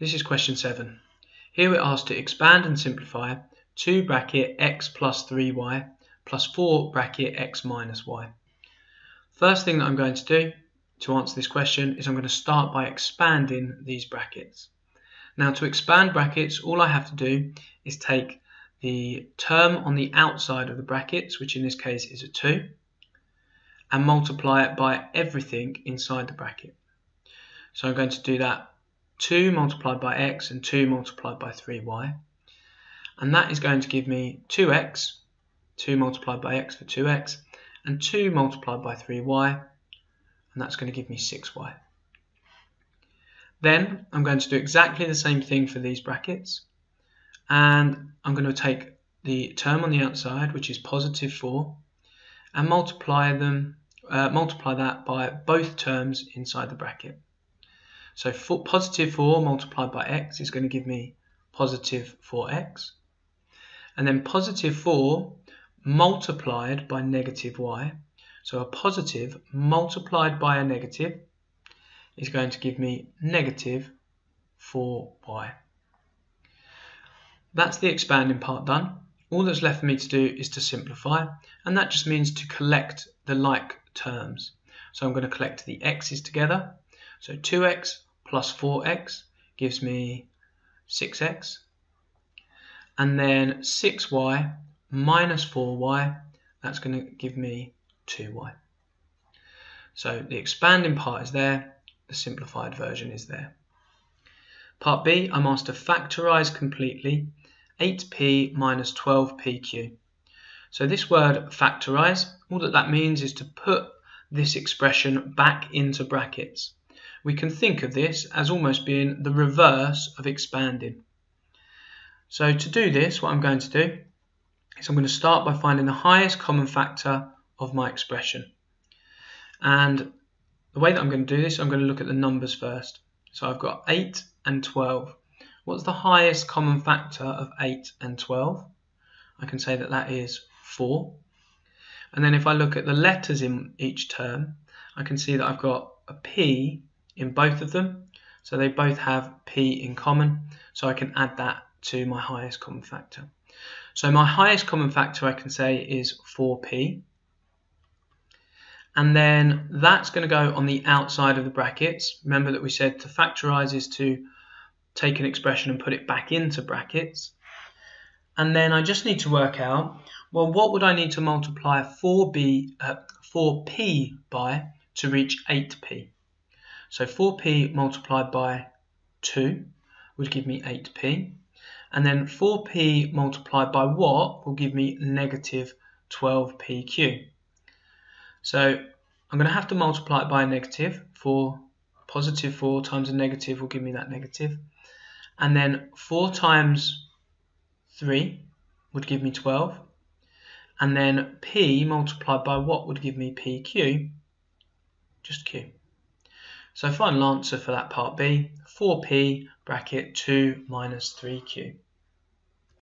This is question 7. Here we're asked to expand and simplify 2 bracket x plus 3y plus 4 bracket x minus y. First thing that I'm going to do to answer this question is I'm going to start by expanding these brackets. Now to expand brackets all I have to do is take the term on the outside of the brackets which in this case is a 2 and multiply it by everything inside the bracket. So I'm going to do that 2 multiplied by x and 2 multiplied by 3y. And that is going to give me 2x, 2 multiplied by x for 2x, and 2 multiplied by 3y, and that's going to give me 6y. Then I'm going to do exactly the same thing for these brackets, and I'm going to take the term on the outside, which is positive 4, and multiply them, uh, multiply that by both terms inside the bracket. So positive 4 multiplied by x is going to give me positive 4x. And then positive 4 multiplied by negative y. So a positive multiplied by a negative is going to give me negative 4y. That's the expanding part done. All that's left for me to do is to simplify, and that just means to collect the like terms. So I'm going to collect the x's together. So 2x plus 4x gives me 6x. And then 6y minus 4y, that's going to give me 2y. So the expanding part is there, the simplified version is there. Part B, I'm asked to factorise completely 8p minus 12pq. So this word factorise, all that that means is to put this expression back into brackets we can think of this as almost being the reverse of expanding. So to do this, what I'm going to do is I'm going to start by finding the highest common factor of my expression. And the way that I'm going to do this, I'm going to look at the numbers first. So I've got 8 and 12. What's the highest common factor of 8 and 12? I can say that that is 4. And then if I look at the letters in each term, I can see that I've got a P in both of them. So they both have P in common. So I can add that to my highest common factor. So my highest common factor I can say is 4P. And then that's going to go on the outside of the brackets. Remember that we said to factorize is to take an expression and put it back into brackets. And then I just need to work out, well, what would I need to multiply 4b, uh, 4p by to reach 8p? So 4p multiplied by 2 would give me 8p. And then 4p multiplied by what will give me negative 12pq. So I'm going to have to multiply it by a negative. For positive 4 times a negative will give me that negative. And then 4 times 3 would give me 12. And then p multiplied by what would give me pq? Just q. So final answer for that part B, 4p bracket 2 minus 3q.